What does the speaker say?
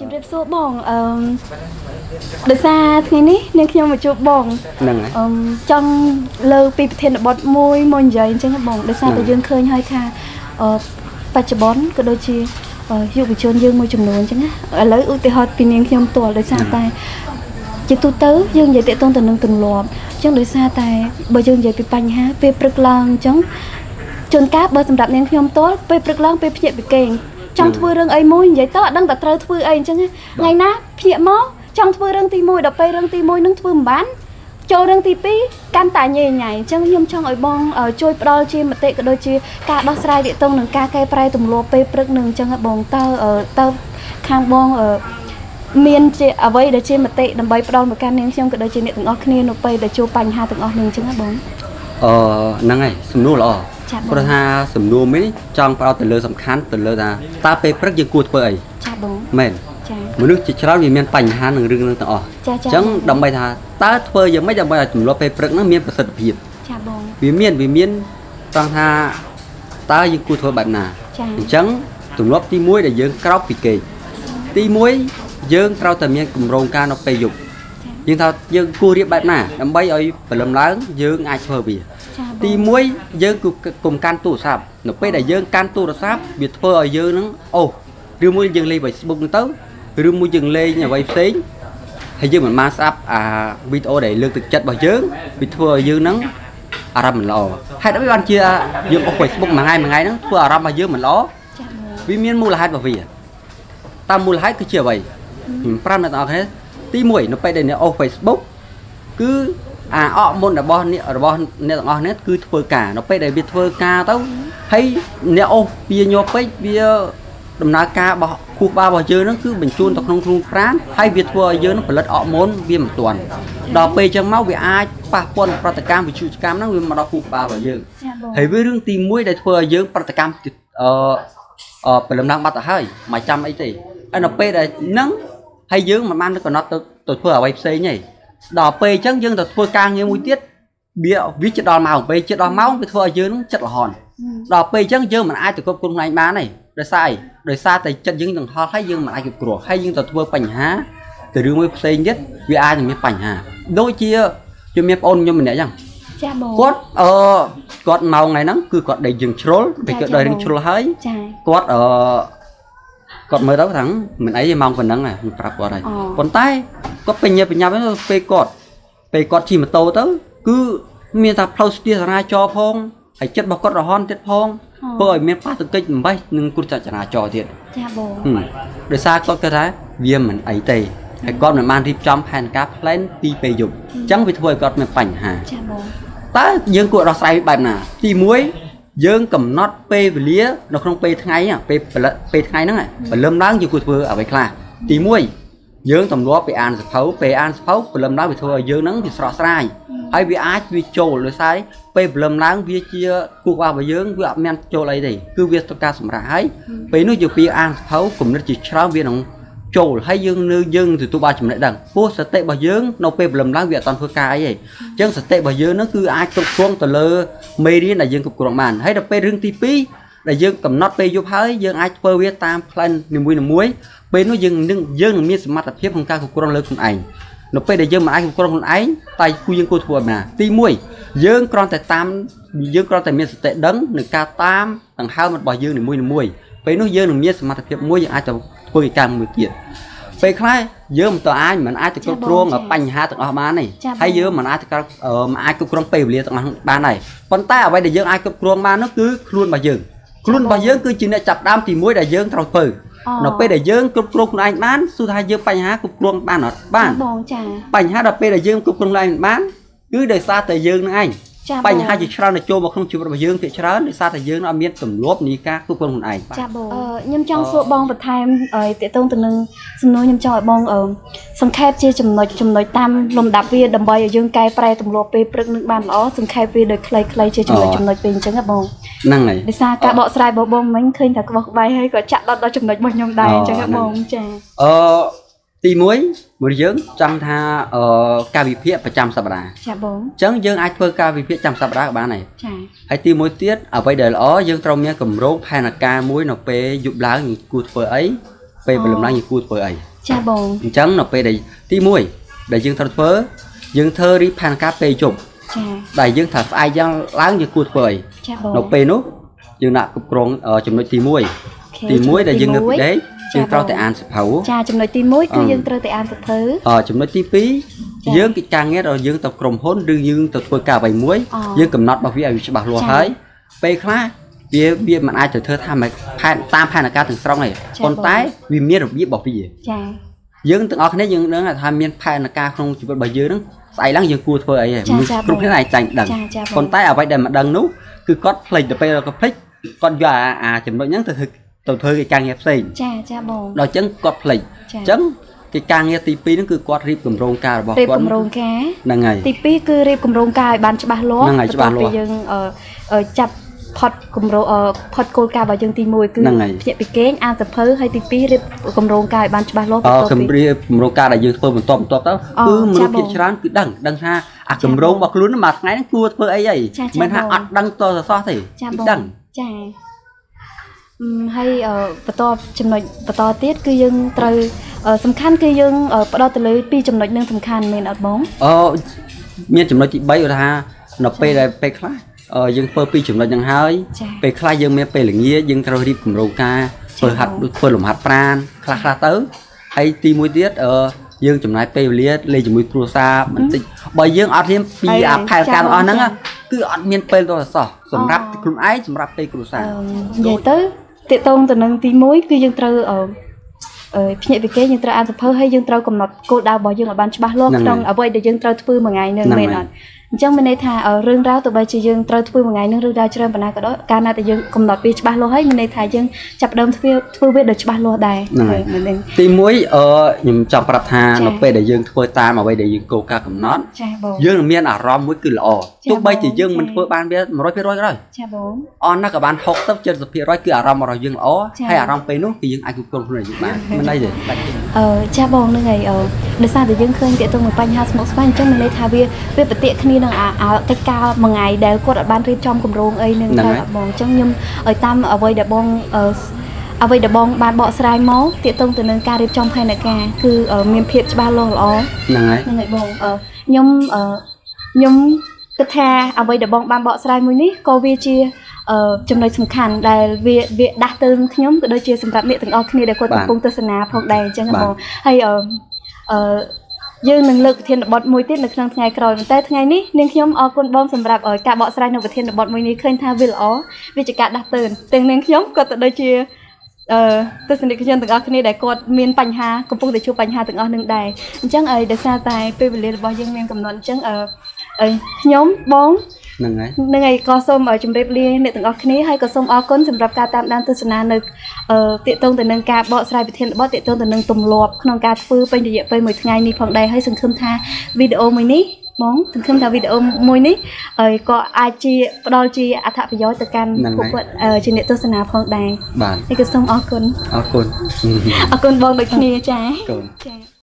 ជំរាបសួរបងអឺដោយសារថ្ងៃនេះនាងខ្ញុំមកជួបបងហ្នឹងហើយអឺចង់លើពីប្រធានបទមួយមកនិយាយអញ្ចឹងណាបងដោយសារតែយើងឃើញហើយថាអឺបច្ចុប្បន្នក៏ដូចជាអឺយុវជនយើងមួយចំនួនអញ្ចឹងណាឥឡូវឧទាហរណ៍ពីនាងខ្ញុំផ្ទាល់ដោយសារតែជាទូទៅយើងនិយាយតាក់ទងទៅនឹងទម្លាប់អញ្ចឹងដោយសារតែបើយើងនិយាយពីបញ្ហាពេលព្រឹកឡើងអញ្ចឹងជួនកាលបើសម្រាប់នាងខ្ញុំផ្ទាល់ពេលព្រឹកឡើងពេលភ្ញាក់ពីគេង ចង់ធ្វើរឿងអីមួយនិយាយទៅអត់ដឹងតែត្រូវធ្វើអីអញ្ចឹងណាថ្ងៃណាភ្ញាក់មកចង់ធ្វើរឿងទី1ដល់ពេលរឿងទី1នឹងធ្វើមិនបានចូលរឿងទី2កាន់តែញ៉ៃញ៉ៃអញ្ចឹងខ្ញុំចង់ឲ្យបងអឺជួយផ្ដល់ជាមតិក៏ដូចជាការដោះស្រាយទាក់ទងនឹងការកែប្រែទម្លាប់ពេលព្រឹកនឹងអញ្ចឹងហ៎បងតើអឺតើខាងបងអឺមានជាអ្វីដែលជាមតិដើម្បីផ្ដល់មកកាន់នាងខ្ញុំក៏ដូចជាអ្នកទាំងអស់គ្នានៅពេលដែលជួបបញ្ហាទាំងអស់នេះអញ្ចឹងហ៎បងអឺហ្នឹងហើយសំណួរល្អចា៎បង ព្រោះថាសំណួរមួយនេះចង់ផ្ដោតទៅលើសំខាន់ទៅលើថាតើពេលព្រឹកយើងគួរធ្វើអីចាបងមែនចាមនុស្សជាច្រើនវាមានបញ្ហានឹងរឿងហ្នឹងទាំងអស់ចាចាអញ្ចឹងដើម្បីថាតើធ្វើយ៉ាងម៉េចដើម្បីឲ្យទម្លាប់ពេលព្រឹកហ្នឹងមានប្រសិទ្ធភាពចាបងវាមានវាមានត្រង់ថាតើយើងគួរធ្វើបែបណាចាអញ្ចឹងទម្លាប់ទី1ដែលយើងក្រោកពីគេងទី1យើងត្រូវតែមានគម្រោងការនៅពេលយប់ យើងថាយើងគួររៀបបែបណាដើម្បីឲ្យព្រលឹមឡើងយើងអាចធ្វើវាចាបងទី1យើងគឺកុំកាន់ទូរស័ព្ទនៅពេលដែលយើងកាន់ទូរស័ព្ទវាធ្វើឲ្យយើងនឹងអូសឬមួយយើងលេង Facebook ហ្នឹងទៅឬមួយយើងលេងអ្វីផ្សេងហើយយើងមិនបានស្ដាប់អាវីដេអូដែលលើកទឹកចិត្តរបស់យើងវាធ្វើឲ្យយើងនឹងអារម្មណ៍មិនល្អហេតុអីបានជាយើងអុស Facebook មួយថ្ងៃមួយថ្ងៃហ្នឹងធ្វើអារម្មណ៍របស់យើងមិនល្អចាបងវាមានមូលហេតុរបស់វាតាមមូលហេតុគឺជាអ្វីខ្ញុំប្រាប់អ្នកទាំងអស់គ្នា ទី1នៅពេលដែលអ្នកអុស Facebook គឺអាអកមុនរបស់អ្នករបស់អ្នកទាំងអស់នេះគឺធ្វើការនៅពេលដែលវាធ្វើការទៅហើយអ្នកអុសវាញ័រពេកវាដំណើរការរបស់ខួរក្បាលរបស់យើងហ្នឹងគឺបញ្ជូនទៅក្នុងខ្លួនប្រាណហើយវាធ្វើឲ្យយើងនឹងផលិតអកមុនវាមិនទាន់ដល់ពេលអញ្ចឹងមកវាអាចប៉ះពាល់នឹងប្រតិកម្មវិជ្ជាកម្មហ្នឹងវាមកដល់ខួរក្បាលរបស់យើងចាបងហើយវារឿងទី1ដែលធ្វើឲ្យយើងប្រតិកម្មអឺអឺព្រលឹមឡើងបាត់ទៅហើយមិនចាំអីទេហើយនៅពេលដែលហ្នឹង ហើយយើងមិនបានកំណត់ទៅទៅធ្វើអ្វីផ្សេងទេដល់ពេលអញ្ចឹងយើងទៅធ្វើការងារមួយទៀតវាវាជិតដល់ម៉ោងពេលជិតដល់ម៉ោងវាធ្វើឲ្យយើងនឹងចិត្តលហន់ដល់ពេលអញ្ចឹងយើងមិនអាចទៅគ្រប់គ្រងខ្លួនឯងបានទេដោយសារអីដោយសារតែចិត្តយើងទាំងហល់ហើយយើងមិនអាចគ្រប់គ្រងហើយយើងទៅធ្វើបញ្ហាទៅរឿងមួយផ្សេងទៀតវាអាចនឹងមានបញ្ហាដូចជាជំនាញបងខ្ញុំម្នាក់អញ្ចឹងចាបងគាត់អឺគាត់មកថ្ងៃហ្នឹងគឺគាត់ដេកយើងជ្រុលពេលគាត់ដេកយើងជ្រុលហើយចាគាត់អឺ គាត់មើលទៅថាមិនអីទេម៉ោងប៉ុណ្ណឹងខ្ញុំប្រាប់គាត់ហើយអូប៉ុន្តែគាត់បញ្ញាបញ្ញាប់ទៅពេលគាត់ពេលគាត់ជិះម៉ូតូទៅ គឺមានថាផ្លូវស្ទះចរាចរណ៍ផងហើយចិត្តរបស់គាត់រហ័នទៀតផងធ្វើឲ្យមានប៉ះទង្គិចអំបេះនឹងគ្រោះចរាចរណ៍ទៀតចាបងហឹមដោយសារគាត់គិតថាវាមិនអីទេហើយគាត់មិនបានរៀបចំផែនការ plan ពីពេលយប់អញ្ចឹងវាធ្វើឲ្យគាត់មានបញ្ហាចាបងតើយើងគួរដោះស្រាយបែបណាទី1 យើងកំណត់ពេលវេលានៅក្នុងពេលថ្ងៃហ្នឹងពេលផលិតពេលថ្ងៃហ្នឹងព្រលឹមឡើងយើងគួរធ្វើអ្វីខ្លះទី1យើងទម្លាប់ពេលអានសភៅពេលអានសភៅព្រលឹមឡើងវាធ្វើឲ្យយើងហ្នឹងវាស្រស់ស្រាយហើយវាអាចវាចូលដោយសារពេលព្រលឹមឡើងវាជាគូក្បាលរបស់យើងវាអត់មានចូលអីទេគឺវាត្រូវការសម្រាប់ហើយពេលនោះយើងពីអានសភៅគំនិតជាច្រើនវានឹង ចូលហើយយើងនៅយើងទទួលបានចំណេះដឹងព្រោះសតិរបស់យើងនៅពេលព្រលឹមឡើងវាអត់តន់ធ្វើការអីទេអញ្ចឹងសតិរបស់យើងហ្នឹងគឺអាចគ្រប់គ្រងទៅលើមេរៀនដែលយើងគ្រប់គ្រងបានហើយដល់ពេលរឿងទី2ដែលយើងកំណត់ពេលយប់ហើយយើងអាចធ្វើវាតាម plan នីមួយៗពេលនោះយើងនឹងយើងនឹងមានសមត្ថភាពក្នុងការគ្រប់គ្រងលើខ្លួនឯងនៅពេលដែលយើងមិនអាចគ្រប់គ្រងខ្លួនឯងតែគូយើងគួរធ្វើបែបណាទី1យើងគ្រាន់តែតាមយើងគ្រាន់តែមានសតិដឹងនឹងការតាមដង្ហើមរបស់យើងនីមួយៗពេលនោះយើងនឹងមានសមត្ថភាពមួយយើងអាចទៅ ធ្វើកិច្ចការមួយទៀតពេលខ្លះយើងមិនតអាចមិនអាចទៅគ្រប់គ្រងបញ្ហាទាំងអស់បានទេហើយយើងមិនអាចទៅគ្រប់អឺមិនអាចគ្រប់គ្រងពេលវេលាទាំងអស់បានដែរប៉ុន្តែអ្វីដែលយើងអាចគ្រប់គ្រងបាននោះគឺខ្លួនរបស់យើងខ្លួនរបស់យើងគឺជាអ្នកចាប់ផ្ដើមទី1ដែលយើងត្រូវធ្វើនៅពេលដែលយើងគ្រប់គ្រងខ្លួនឯងបានសួរថាយើងបញ្ហាគ្រប់គ្រងបានអត់បានបងចាបញ្ហាដល់ពេលដែលយើងគ្រប់គ្រងខ្លួនឯងមិនបានគឺដោយសារតែយើងនឹងឯងចា បងបញ្ហាជាច្រើនដែលចូលមកក្នុងជីវិតរបស់យើងភាគច្រើនដោយសារតែយើងអត់មានទម្លាប់នៃការគ្រប់គ្រងខ្លួនឯងបាទចាបងអឺខ្ញុំចង់សួរបងបន្ថែមអីតកតងទៅនឹងសំណួរខ្ញុំចង់ឲ្យបងអឺសង្ខេបជាចំណុចចំណុចតាមលំដាប់វាដើម្បីឲ្យយើងកែប្រែទម្លាប់ពេលព្រឹកនឹងបានល្អសង្ខេបវាដោយខ្លីៗជាចំណុចចំណុចពេលអញ្ចឹងណាបងហ្នឹងហើយដោយសារការបកស្រាយរបស់បងមិញឃើញថាក្បោះក្បាយហើយក៏ចាក់ដល់ដល់ចំណុចរបស់ខ្ញុំដែរអញ្ចឹងណាបងចាអឺ ទី1មួយយើងចង់ថាអឺការវិភាគប្រចាំសប្តាហ៍ចាបងអញ្ចឹងយើងអាចធ្វើការវិភាគចាំសប្តាហ៍ក៏បានដែរចាហើយទីមួយទៀតអ្វីដែលល្អយើងត្រូវមានកម្រងផែនការមួយនៅពេលយប់ឡើងយើងគួរធ្វើអីពេលព្រលឹមឡើងយើងគួរធ្វើអីចាបងអញ្ចឹងនៅពេលដែលទី1ដែលយើងត្រូវធ្វើយើងធ្វើរីផែនការពេលជប់ចាដែលយើងថាស្អែកយ៉ាងឡើងយើងគួរធ្វើអីចាបងនៅពេលនោះយើងដាក់គ្រប់គ្រងអឺចំណុចទី1អូខេទី1ដែលយើងងើបពីដេកចា យើងត្រូវបងតែអានសភៅចាចំណុចទី1គឺអឺយើងត្រូវតែអានសភៅអឺចំណុចទីចា2យើងកិច្ចការងាររបស់យើងទៅក្រុមហ៊ុនឬយើងទៅធ្វើការអ្វីមួយអយើងកំណត់របស់វាឲ្យវាច្បាស់លាស់ចាហើយពេលខ្លះវាវាមិនអាចទៅធ្វើថាមិនផែនតាមផែនការទាំងស្រុងទេចាប៉ុន្តែវាមានរបៀបរបស់វាចាយើងទាំងអស់គ្នាយើងដឹងថាមានផែនការក្នុងជីវិតរបស់យើងហ្នឹងស្អែកឡើងយើងគួរធ្វើអីហ៎ចាមនុស្សចាគ្រប់គ្នាអាចចាញ់ដឹងចាចាបងប៉ុន្តែអ្វីដែលមិនដឹងនោះគឺគាត់ភ្លេចទៅពេលគាត់ភ្លេចគាត់យកអាអាចំណុចហ្នឹងទៅធ្វើ ទៅធ្វើកិច្ចការងារផ្សេងចាចាបងដល់អញ្ចឹងគាត់ភ្លេចចាអញ្ចឹងកិច្ចការងារទី2ហ្នឹងគឺគាត់រៀបគម្រោងការរបស់រៀបគាត់គម្រោងការហ្នឹងហើយទី2គឺរៀបគម្រោងការឲ្យបានច្បាស់លាស់ហ្នឹងហើយច្បាស់លាស់បន្ទាប់ពីយើងអឺអឺចាប់ផុតគម្រោងអឺផុតគោលការណ៍របស់យើងទី1គឺហ្នឹងហើយភ្នាក់ពីគេងអានសភៅហើយទី2រៀបគម្រោងការឲ្យបានច្បាស់លាស់អបន្ទាឺប់គម្ពីរាគម្រោងការដែលយើងធ្វើបន្តបន្ទាប់ទៅអូគឺមនុចាស្សបងភាគច្រើនគឺដឹងដឹងថាអាគម្រោងរបស់ខ្លួនហ្នឹងមួយថ្ងៃហ្នឹងគួរធ្វើអីហីចាចាមិនថាបងអត់ដឹងតទៅសោះទេចាគឺបងដឹងចាអឺម ហើយអឺបន្តចំណុចបន្តទៀតគឺយើងត្រូវអឺសំខាន់គឺយើងអឺផ្ដោតទៅលើពីរចំណុចនឹងសំខាន់មែនអត់បងអឺមានចំណុចទី3គាត់ថានៅពេលដែលពេលខ្លះអឺយើងធ្វើពីរចំណុចហ្នឹងហើយចាពេលខ្លះយើងមានពេលល្ងាចយើងត្រូវរៀបគម្រោងការធ្វើហាត់ធ្វើលំហាត់ប្រាណខ្លះខ្លះទៅហើយទីមួយទៀតអឺយើងចំណាយពេលវេលាលេងជាមួយគ្រួសារបន្តិចបើយើងអត់រៀនពីហើយអាផែនការចាទាំងអស់ហ្នឹងចាណាគឺអត់មានពេលទៅសោះសម្រាប់អូខ្លួនឯងសម្រាប់ពេលគ្រួសារអឺនិយាយទៅ តកតងទៅនឹងទី1គឺយើងត្រូវអឺអឺភ្នាក់វិកេយើងត្រូវអានសភៅហើយយើងត្រូវកំណត់គោលដៅរបស់យើងឲ្យបានច្បាស់លាស់ហ្នឹងក្នុងហើយអ្វីដែលយើងត្រូវធ្វើមួយថ្ងៃនឹងហ្នឹងមែនហើអយត់អញ្ចឹងមានន័យថាអឺរឿងរ៉ាវទោះបីជាយើងត្រូវធ្វើមួយថ្ងៃនឹងរឿងរ៉ាវច្រើនប៉ុណ្ណាក៏ដោយកាលណាតែយើងកំណត់វាច្បាស់លាស់ហើយមានន័យថាយើងចាប់ផ្ដើមធ្វើធ្វើវាដោយច្បាស់លាស់ដែរហ្នឹងហើយមែនទេទី1អឺខ្ញុំចង់ប្រាប់ថាចា៎នៅពេលដែលយើងធ្វើតាមអ្វីដែលយើងគោលការណ៍កំណត់ចាបងយើងនឹងមានអារម្មណ៍មួយគឺល្អចា៎ទោះបីជាបងយើងមិនចា៎ធ្វើបានវា100%ក៏ដោយចាបងអស់ណាស់ក៏បាន60 70%គឺអារម្មណ៍របស់យើងល្អចា៎ហើយអារម្មណ៍ពេលនោះគឺយើងអាចគ្រប់គ្រងខ្លួនយើងបានមិនអីទេដាច់ទេ អឺចាបងហ្នឹងហើយអឺដោយសារតែយើងឃើញតកតងនឹងបញ្ហាស្មុគស្មាញអញ្ចឹងមានន័យថាវាវាប្រតិគ្នានឹងអាអាកិច្ចការមួយថ្ងៃដែលគាត់អត់បានរៀបចំគម្រោងអីនឹងហ្នឹងទៅហើយអត់បងអញ្ចឹងខ្ញុំឲ្យតាមអ្វីដែលបងអឺអ្វីដែលបងបានបកស្រាយមកតកតងទៅនឹងការរៀបចំផែនការគឺអឺមានភាពច្បាស់លាស់ល្អហ្នឹងហើយហ្នឹងហើយបងអឺខ្ញុំអឺខ្ញុំគិតថាអ្វីដែលបងបានបកស្រាយមួយនេះក៏វាជាអឺ ចំណុចសំខាន់ដែលវាវាដាស់តឿនខ្ញុំក៏ដូចជាសម្រាប់អ្នកទាំងអស់គ្នាដែលគាត់បាទកំពុងទស្សនាផងដែរអញ្ចឹងណាបាទបងហើយអឺអឺយើងនឹងលើកប្រធានបទមួយទៀតនៅក្នុងថ្ងៃក្រោយប៉ុន្តែថ្ងៃនេះនាងខ្ញុំអរគុណបងសម្រាប់អឺការបកស្រាយនៅប្រធានបទមួយនេះឃើញថាវាល្អវាជាការដាស់តឿនទាំងនាងខ្ញុំក៏ទៅដូចជាអឺទស្សនិកជនទាំងអស់គ្នាដែលគាត់មានបញ្ហាកំពុងតែជួបបញ្ហាទាំងអស់នឹងដែរអញ្ចឹងអីដោយសារតែពេលវេលារបស់យើងមានកំណត់អញ្ចឹងអឺអីខ្ញុំបង ហ្នឹងហើយនឹងឯងក៏សូមអឺជម្រាបលាអ្នកទាំងអស់គ្នាហើយក៏សូមអរគុណសម្រាប់ការតាមដានទស្សនានៅអឺតាកតងទៅនឹងការបកស្រាយប្រធានបទតាកតងទៅនឹងទម្លាប់ក្នុងការធ្វើពេញរយៈពេលមួយថ្ងៃនេះផងដែរហើយសង្ឃឹមថាវីដេអូមួយនេះបងសង្ឃឹមថាវីដេអូមួយនេះហើយក៏អាចជាផ្ដល់ជាអត្ថប្រយោជន៍ទៅកាន់ហ្នឹងពួកហើយគាត់អឺជាអ្នកទស្សនាផងដែរបាទហើយក៏សូមអរគុណអរគុណអរគុណបងដូចគ្នាចា៎កូនចា៎